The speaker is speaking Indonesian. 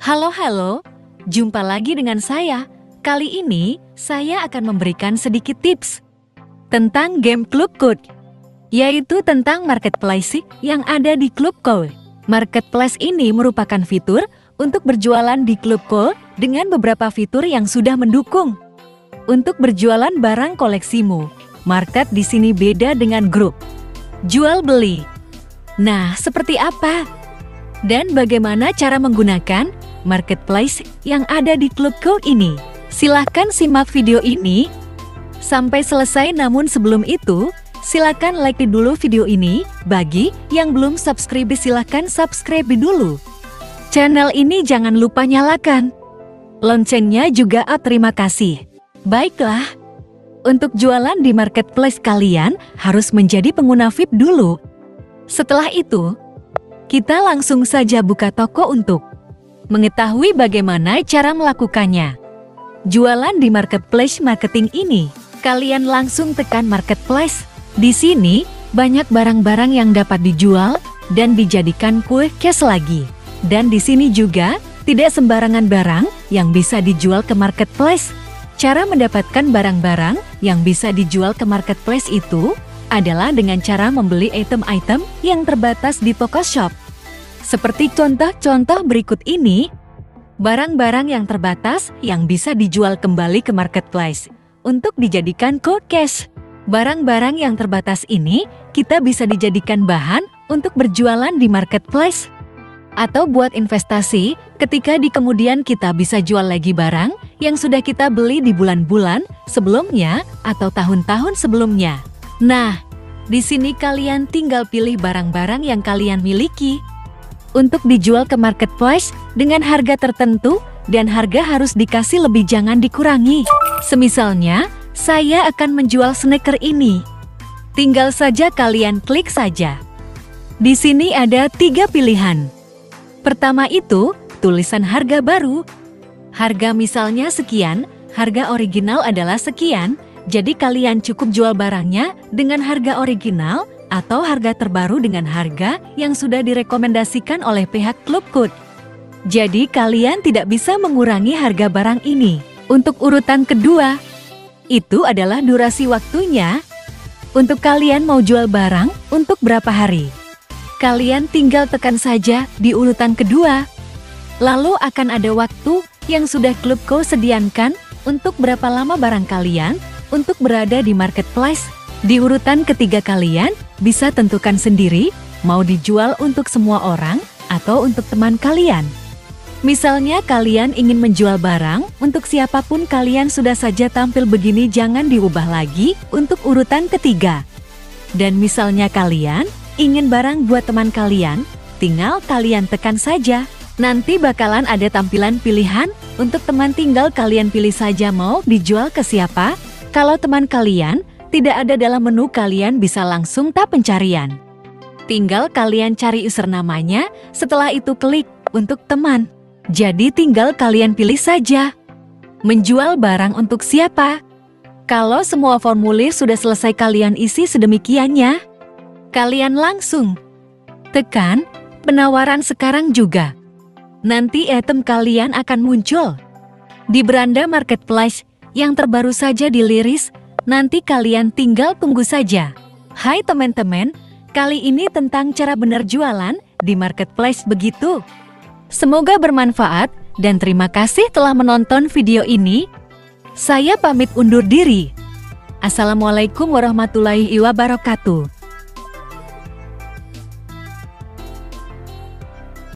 Halo halo, jumpa lagi dengan saya. Kali ini saya akan memberikan sedikit tips tentang game Club Code, yaitu tentang marketplace yang ada di Club Code. Marketplace ini merupakan fitur untuk berjualan di Club Code dengan beberapa fitur yang sudah mendukung. Untuk berjualan barang koleksimu, market di sini beda dengan grup. Jual beli. Nah, seperti apa? Dan bagaimana cara menggunakan marketplace yang ada di Code ini? Silahkan simak video ini sampai selesai namun sebelum itu, silahkan like dulu video ini. Bagi yang belum subscribe silahkan subscribe dulu. Channel ini jangan lupa nyalakan. Loncengnya juga ah, terima kasih. Baiklah, untuk jualan di marketplace kalian harus menjadi pengguna VIP dulu. Setelah itu, kita langsung saja buka toko untuk mengetahui bagaimana cara melakukannya. Jualan di marketplace marketing ini, kalian langsung tekan marketplace. Di sini, banyak barang-barang yang dapat dijual dan dijadikan kue cash lagi. Dan di sini juga, tidak sembarangan barang yang bisa dijual ke marketplace. Cara mendapatkan barang-barang yang bisa dijual ke marketplace itu adalah dengan cara membeli item-item yang terbatas di toko shop. Seperti contoh-contoh berikut ini, barang-barang yang terbatas yang bisa dijual kembali ke marketplace untuk dijadikan code cash. Barang-barang yang terbatas ini kita bisa dijadikan bahan untuk berjualan di marketplace atau buat investasi ketika di kemudian kita bisa jual lagi barang yang sudah kita beli di bulan-bulan sebelumnya atau tahun-tahun sebelumnya. Nah, di sini kalian tinggal pilih barang-barang yang kalian miliki untuk dijual ke marketplace dengan harga tertentu dan harga harus dikasih lebih jangan dikurangi. Semisalnya, saya akan menjual sneaker ini. Tinggal saja kalian klik saja. Di sini ada tiga pilihan. Pertama itu, tulisan harga baru. Harga misalnya sekian, harga original adalah sekian, jadi kalian cukup jual barangnya dengan harga original atau harga terbaru dengan harga yang sudah direkomendasikan oleh pihak Club Code. Jadi kalian tidak bisa mengurangi harga barang ini. Untuk urutan kedua, itu adalah durasi waktunya. Untuk kalian mau jual barang untuk berapa hari? Kalian tinggal tekan saja di urutan kedua. Lalu akan ada waktu yang sudah Club Code sediakan untuk berapa lama barang kalian untuk berada di marketplace. Di urutan ketiga kalian bisa tentukan sendiri mau dijual untuk semua orang atau untuk teman kalian. Misalnya kalian ingin menjual barang, untuk siapa pun kalian sudah saja tampil begini jangan diubah lagi untuk urutan ketiga. Dan misalnya kalian ingin barang buat teman kalian, tinggal kalian tekan saja. Nanti bakalan ada tampilan pilihan untuk teman tinggal kalian pilih saja mau dijual ke siapa kalau teman kalian tidak ada dalam menu kalian bisa langsung tap pencarian. Tinggal kalian cari user namanya, setelah itu klik untuk teman. Jadi tinggal kalian pilih saja. Menjual barang untuk siapa? Kalau semua formulir sudah selesai kalian isi sedemikiannya, kalian langsung tekan penawaran sekarang juga. Nanti item kalian akan muncul di beranda marketplace yang terbaru saja diliris, nanti kalian tinggal tunggu saja. Hai teman-teman, kali ini tentang cara benar jualan di marketplace begitu. Semoga bermanfaat dan terima kasih telah menonton video ini. Saya pamit undur diri. Assalamualaikum warahmatullahi wabarakatuh.